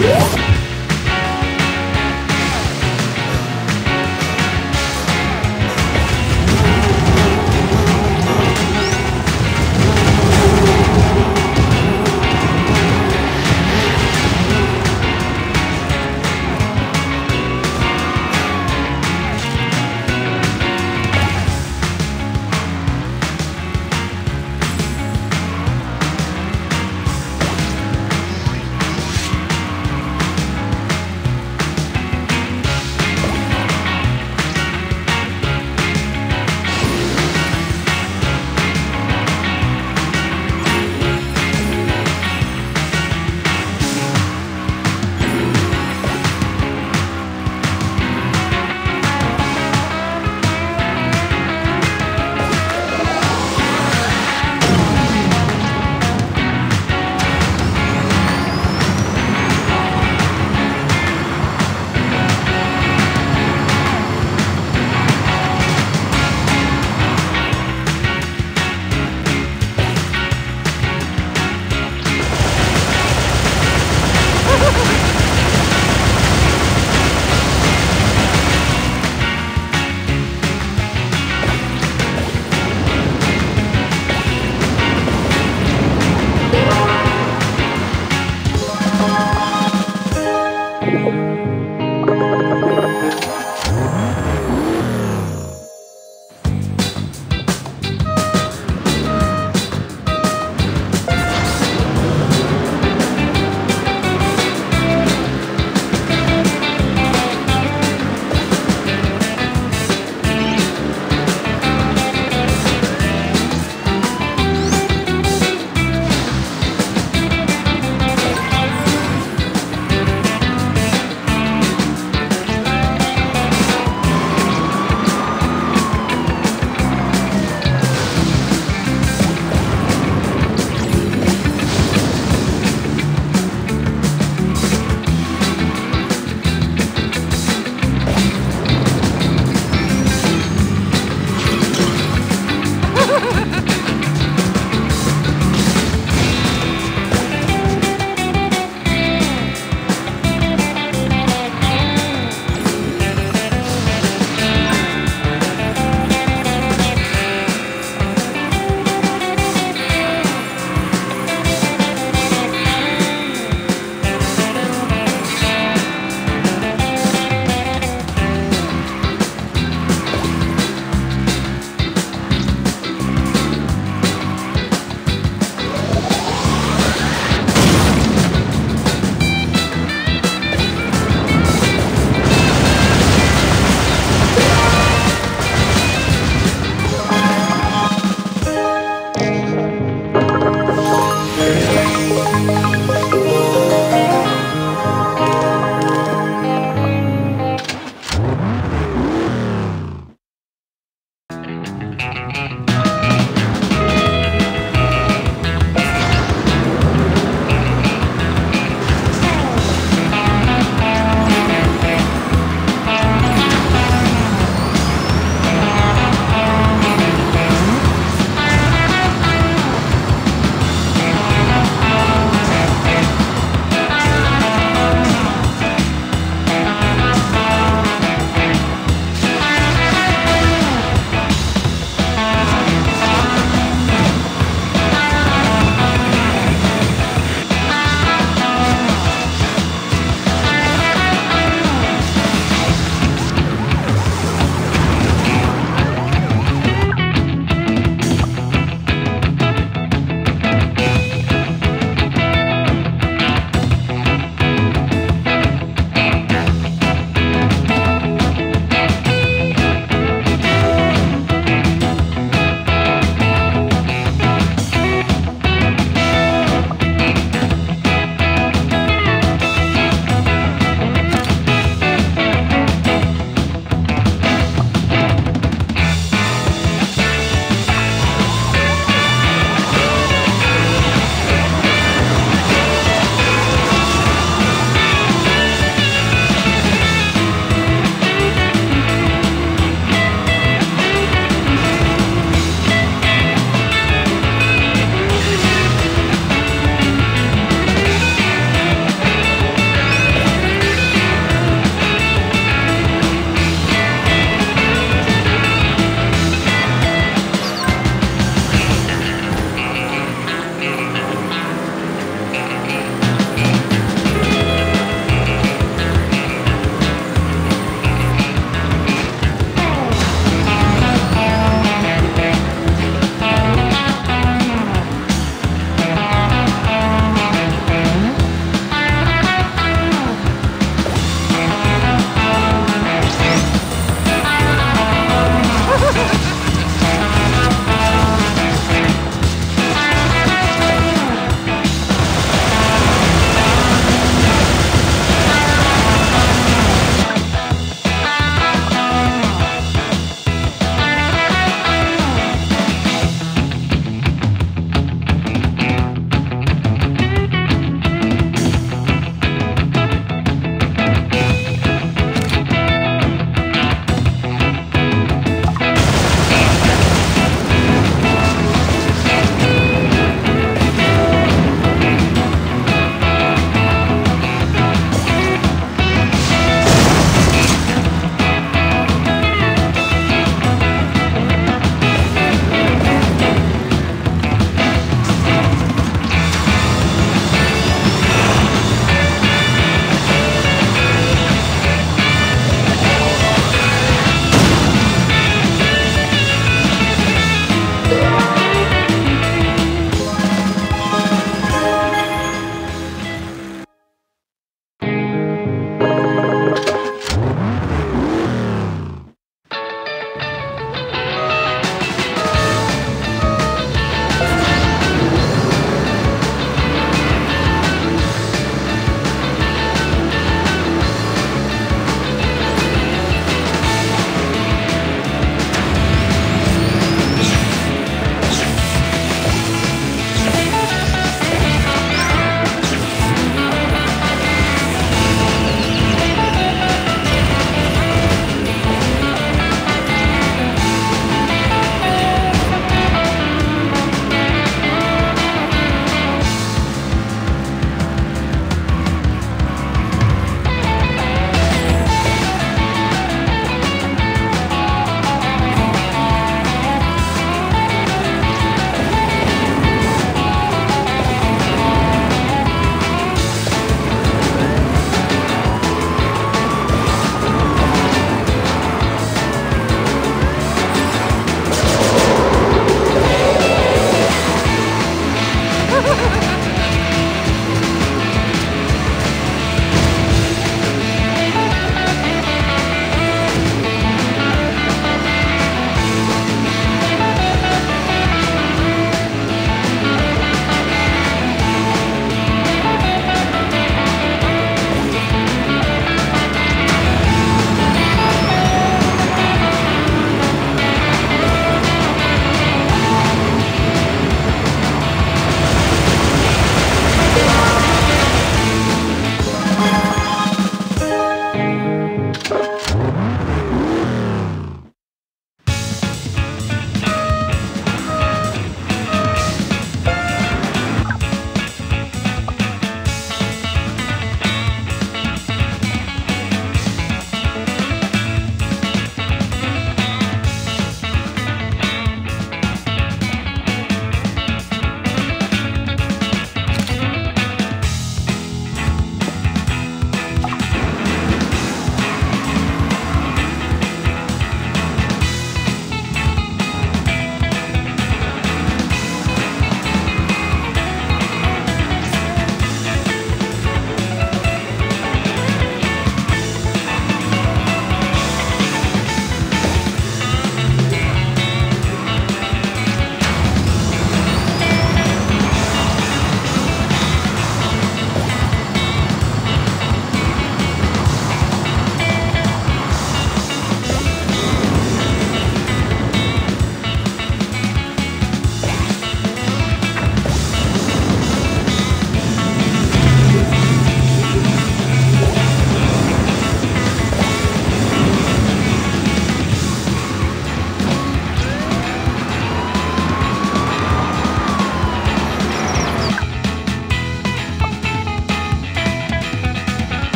Yeah.